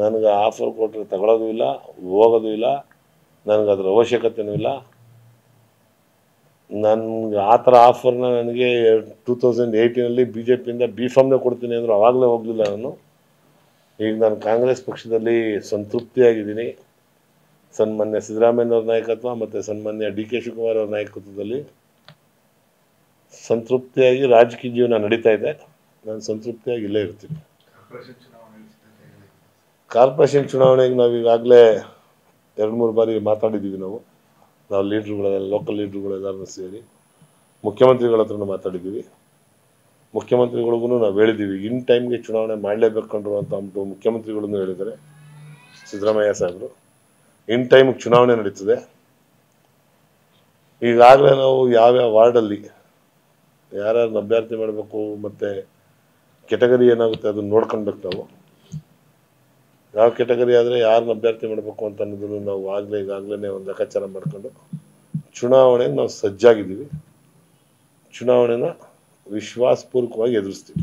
ನನಗೆ ಆಫರ್ ಕೊಟ್ಟರೆ ತಗೊಳ್ಳೋದು ಇಲ್ಲ, ಹೋಗೋದು ಇಲ್ಲ, ನನಗೆ ಅದರ ಅವಶ್ಯಕತೆನೂ ಇಲ್ಲ. ನನ್ಗೆ ಆ ಥರ ಆಫರ್ನ ನನಗೆ ಟೂ ತೌಸಂಡ್ ಏಯ್ಟೀನಲ್ಲಿ ಬಿ ಜೆ ಪಿಯಿಂದ ಬಿ ಫಾಮ್ನೇ ಕೊಡ್ತೀನಿ ಅಂದರು ಆವಾಗಲೇ ಹೋಗಲಿಲ್ಲ ನಾನು. ಈಗ ನಾನು ಕಾಂಗ್ರೆಸ್ ಪಕ್ಷದಲ್ಲಿ ಸಂತೃಪ್ತಿಯಾಗಿದ್ದೀನಿ. ಸನ್ಮಾನ್ಯ ಸಿದ್ದರಾಮಯ್ಯನವ್ರ ನಾಯಕತ್ವ ಮತ್ತು ಸನ್ಮಾನ್ಯ ಡಿ ಕೆ ಶಿವಕುಮಾರ್ ಅವ್ರ ನಾಯಕತ್ವದಲ್ಲಿ ಸಂತೃಪ್ತಿಯಾಗಿ ರಾಜಕೀಯ ಜೀವನ ನಡೀತಾ ಇದೆ. ನಾನು ಸಂತೃಪ್ತಿಯಾಗಿ ಇಲ್ಲೇ ಇರ್ತೀನಿ. ಕಾರ್ಪೊರೇಷನ್ ಚುನಾವಣೆಗೆ ನಾವು ಈಗಾಗಲೇ ಎರಡು, ಮೂರು ಬಾರಿ ಮಾತಾಡಿದ್ದೀವಿ ನಾವು. ನಾವು ಲೀಡ್ರುಗಳೆಲ್ಲ ಲೋಕಲ್ ಲೀಡ್ರುಗಳೆಲ್ಲರೂ ಸೇರಿ ಮುಖ್ಯಮಂತ್ರಿಗಳ ಹತ್ರನೂ ಮಾತಾಡಿದ್ದೀವಿ ಮುಖ್ಯಮಂತ್ರಿಗಳಿಗೂ ನಾವು ಹೇಳಿದ್ದೀವಿ ಇನ್ ಟೈಮ್ಗೆ ಚುನಾವಣೆ ಮಾಡಲೇಬೇಕು ಅಂತ ಅಂದ್ಬಿಟ್ಟು ಮುಖ್ಯಮಂತ್ರಿಗಳನ್ನು ಹೇಳಿದ್ದಾರೆ ಸಿದ್ದರಾಮಯ್ಯ ಸಾಹೇಬರು. ಇನ್ ಟೈಮ್ಗೆ ಚುನಾವಣೆ ನಡೀತದೆ. ಈಗಾಗಲೇ ನಾವು ಯಾವ್ಯಾವ ವಾರ್ಡಲ್ಲಿ ಯಾರ್ಯಾರನ್ನ ಅಭ್ಯರ್ಥಿ ಮಾಡಬೇಕು ಮತ್ತು ಕೆಟಗರಿ ಏನಾಗುತ್ತೆ ಅದನ್ನು ನೋಡ್ಕೊಂಡ್ಬೇಕು ನಾವು. ಯಾವ ಕೆಟಗರಿ ಆದರೆ ಯಾರನ್ನ ಅಭ್ಯರ್ಥಿ ಮಾಡಬೇಕು ಅಂತ ಅನ್ನೋದನ್ನು ನಾವು ಆಗಲೇ ಈಗಾಗಲೇ ಒಂದು ಲೆಕ್ಕಾಚಾರ ಮಾಡಿಕೊಂಡು ಚುನಾವಣೆಗೆ ನಾವು ಸಜ್ಜಾಗಿದ್ದೀವಿ. ಚುನಾವಣೆನ ವಿಶ್ವಾಸಪೂರ್ವಕವಾಗಿ ಎದುರಿಸ್ತೀವಿ.